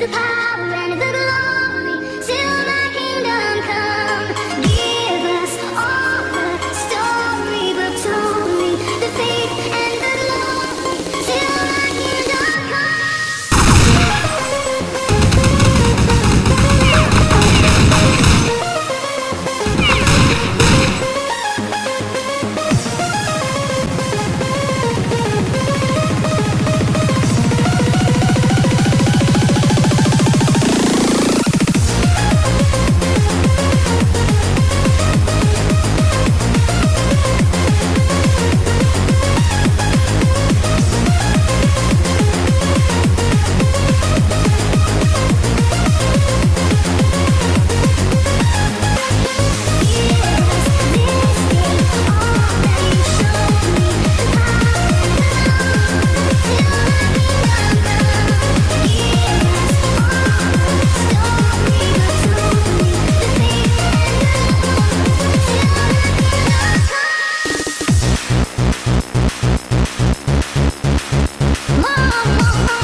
the power. Oh, oh, oh.